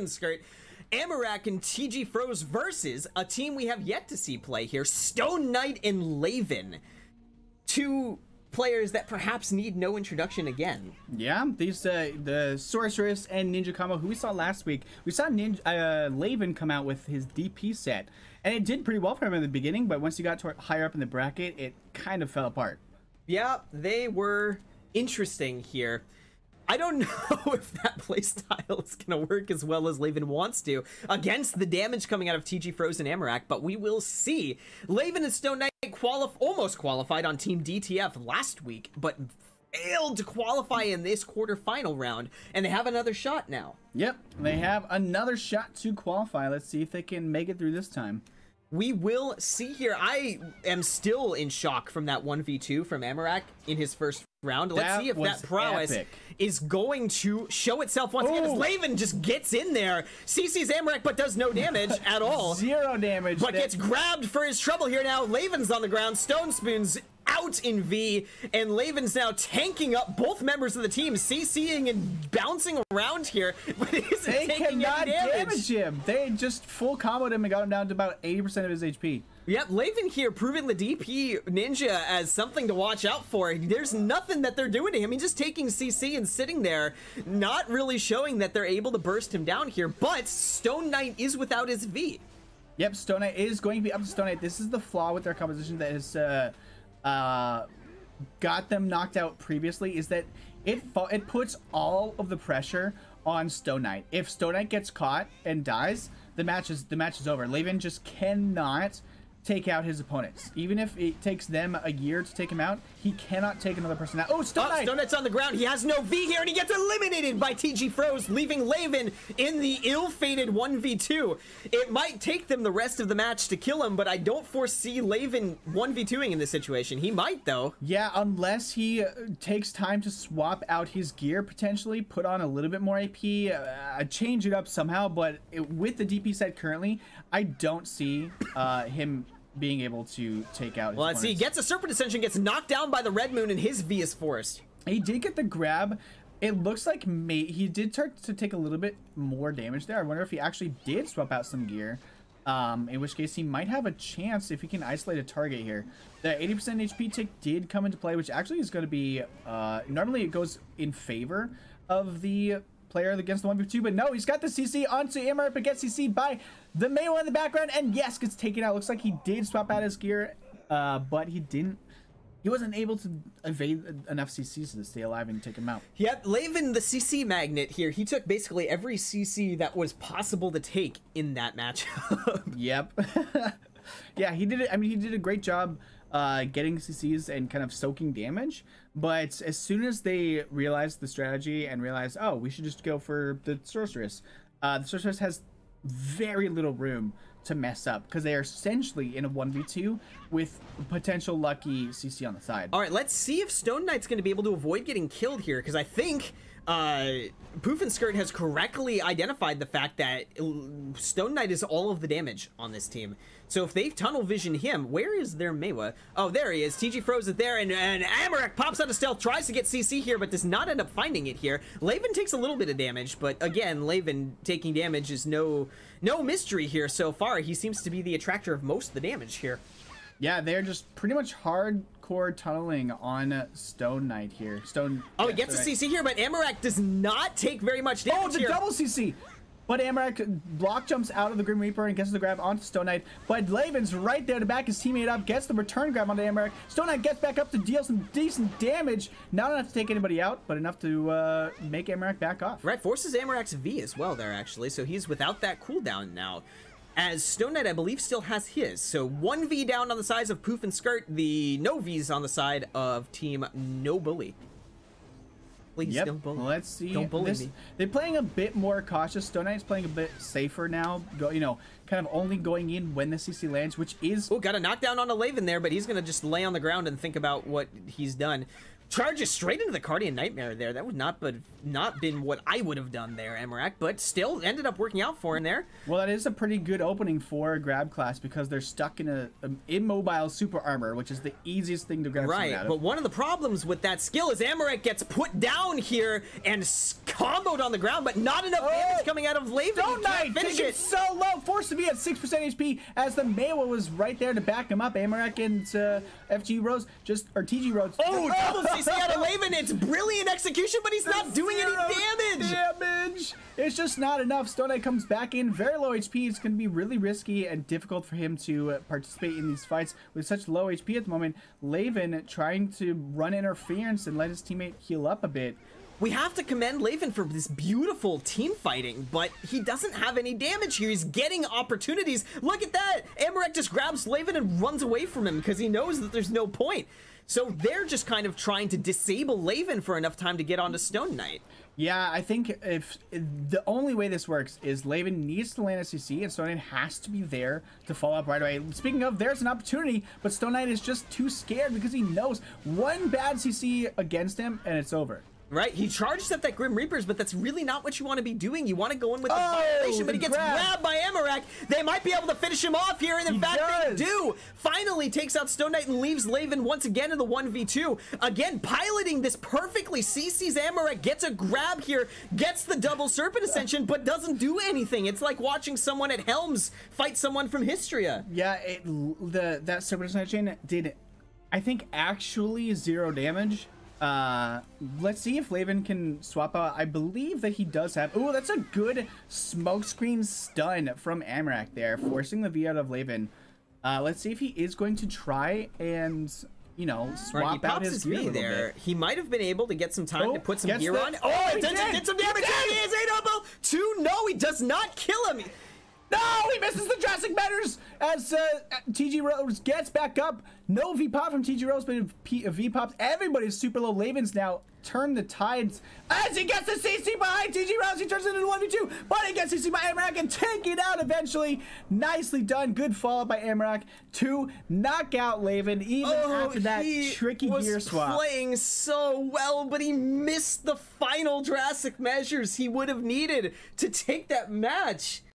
Poofenskirt. Amarak and TG Froze versus a team we have yet to see play here Stone Knight and Layvan. Two players that perhaps need no introduction again. Yeah, these uh, the sorceress and ninja combo who we saw last week. We saw Ninja uh, Layvan come out with his DP set, and it did pretty well for him in the beginning. But once he got to higher up in the bracket, it kind of fell apart. Yeah, they were interesting here. I don't know if that playstyle is going to work as well as Layvan wants to against the damage coming out of TG Frozen Amarak, but we will see. Layvan and Stone Knight almost qualified on Team DTF last week, but failed to qualify in this quarterfinal round, and they have another shot now. Yep, they have another shot to qualify. Let's see if they can make it through this time. We will see here. I am still in shock from that 1v2 from Amarak in his first round. Let's That see if that prowess epic. is going to show itself once again as Layvan just gets in there, CC's Amarak, but does no damage at all. Zero damage. But gets grabbed for his trouble here now. Layvan's on the ground. Stone Spoon's out in V, and Layvan's now tanking up both members of the team, CCing and bouncing around here, but they cannot damage. damage him. They just full comboed him and got him down to about 80% of his HP. Yep, Layvan here proving the DP Ninja as something to watch out for. There's nothing that they're doing to him. He's just taking CC and sitting there, not really showing that they're able to burst him down here. But Stone Knight is without his V. Yep, Stone Knight is going to be up to Stone Knight. This is the flaw with their composition that has uh, uh, got them knocked out previously is that it it puts all of the pressure on Stone Knight. If Stone Knight gets caught and dies, the match is the match is over. Layvan just cannot take out his opponents. Even if it takes them a year to take him out, he cannot take another person out. Oh, Stone Oh, Stone Knight's on the ground. He has no V here, and he gets eliminated by TG Froze, leaving Layvan in the ill-fated 1v2. It might take them the rest of the match to kill him, but I don't foresee Layvan 1v2ing in this situation. He might, though. Yeah, unless he uh, takes time to swap out his gear, potentially put on a little bit more AP, uh, change it up somehow. But it, with the DP set currently, I don't see uh, him being able to take out. His Well, let's see. He gets a Serpent Ascension, gets knocked down by the Red Moon, and his V is forced. He did get the grab. It looks like may- he did start to take a little bit more damage there. I wonder if he actually did swap out some gear. Um, in which case he might have a chance if he can isolate a target here. The 80% HP tick did come into play, which actually is going to be uh, normally it goes in favor of the player against the 1v2, but no, he's got the CC onto Amaret, but gets CC'd by the Maehwa in the background, and yes, gets taken out. Looks like he did swap out his gear, uh, but he didn't. He wasn't able to evade enough CCs to stay alive and take him out. Yep, Layvan, the CC magnet here, he took basically every CC that was possible to take in that matchup. Yep. yeah, he did it. I mean, he did a great job uh, getting CCs and kind of soaking damage. But as soon as they realized the strategy and realized, oh, we should just go for the sorceress, uh, the sorceress has very little room to mess up because they are essentially in a 1v2 with potential lucky CC on the side. All right, let's see if Stone Knight's going to be able to avoid getting killed here, because I think uh, Poof and Skirt has correctly identified the fact that Stone Knight is all of the damage on this team. So if they've tunnel vision him, where is their Maehwa? Oh, there he is. TG Froze it there, and, and Amarak pops out of stealth, tries to get CC here, but does not end up finding it here. Layvan takes a little bit of damage, but again, Layvan taking damage is no no mystery here so far. He seems to be the attractor of most of the damage here. Yeah, they're just pretty much hardcore tunneling on Stone Knight here. Stone. Oh, yeah, he gets a Stone. CC here, but Amarak does not take very much damage Oh, the here. double CC! But Amarak block jumps out of the Grim Reaper and gets the grab onto Stone Knight. But Layvan's right there to back his teammate up, gets the return grab onto Amarak. Stone Knight gets back up to deal some decent damage. Not enough to take anybody out, but enough to uh, make Amarak back off. Right, forces Amarak's V as well there, actually, so he's without that cooldown now. As Stone Knight, I believe, still has his. So one V down on the sides of Poof and Skirt, the no Vs on the side of Team No Bully. Please Yep. don't bully. Let's see. Don't bully this. me. They're playing a bit more cautious. Stone Knight's playing a bit safer now. Go, you know, kind of only going in when the CC lands, which is Oh, got a knockdown on a Layvan there, but he's gonna just lay on the ground and think about what he's done. Charges straight into the Cardian Nightmare there. That would not but not been what I would have done there, Amarak, but still ended up working out for him there. Well, that is a pretty good opening for a grab class because they're stuck in a, a immobile super armor, which is the easiest thing to grab Right, but one of the problems with that skill is Amaret gets put down here and comboed on the ground, but not enough damage coming out of Layvan. Stone Knight finish it. so low, forced to be at 6% HP as the Maehwa was right there to back him up. Amarak and uh, FG Rose just, or TG Rose. Oh, double CC out of Layvan. It's brilliant execution, but he's not doing any damage. Damage. It's just not enough. Stone Knight comes back in very low HP. It's going to be really risky and difficult for him to uh, participate in these fights with such low HP at the moment. Layvan trying to run interference and let his teammate heal up a bit. We have to commend Layvan for this beautiful team fighting, but he doesn't have any damage here. He's getting opportunities. Look at that! Amarak just grabs Layvan and runs away from him because he knows that there's no point. So they're just kind of trying to disable Layvan for enough time to get onto Stone Knight. Yeah, I think if the only way this works is Layvan needs to land a CC and Stone Knight has to be there to follow up right away. Speaking of, there's an opportunity, but Stone Knight is just too scared because he knows one bad CC against him and it's over. Right? He charges at that Grim Reapers, but that's really not what you want to be doing. You want to go in with the Oh, violation, but he gets grab. grabbed by Amarak. They might be able to finish him off here, and in He fact, does. they do. Finally takes out Stone Knight and leaves Layvan once again in the 1v2. Again, piloting this perfectly. CC's Amarak gets a grab here, gets the double Serpent Ascension, but doesn't do anything. It's like watching someone at Helms fight someone from Hystria. Yeah, it, the that Serpent Ascension did, I think, actually zero damage. Uh, let's see if Layvan can swap out. I believe that he does have. Oh, that's a good smokescreen stun from Amarak there, forcing the V out of Layvan. Uh, let's see if he is going to try and you know swap Right, he out his his gear V there. bit. He might have been able to get some time Oh, to put some gear the- on. Oh, Oh, it did, did. did some damage. He is a double. Two. No, he does not kill him. No, he misses the drastic matters as uh, TG Rose gets back up. No V pop from TG Rose, but a P- a V pops. Everybody's super low. Layvan's now turn the tides as he gets the CC behind TG Rose. He turns it into 1v2, but he gets CC by Amarak and take it out eventually. Nicely done. Good follow by Amarak to knock out Layvan even after that Oh, tricky gear swap. playing so well, but he missed the final drastic measures he would have needed to take that match.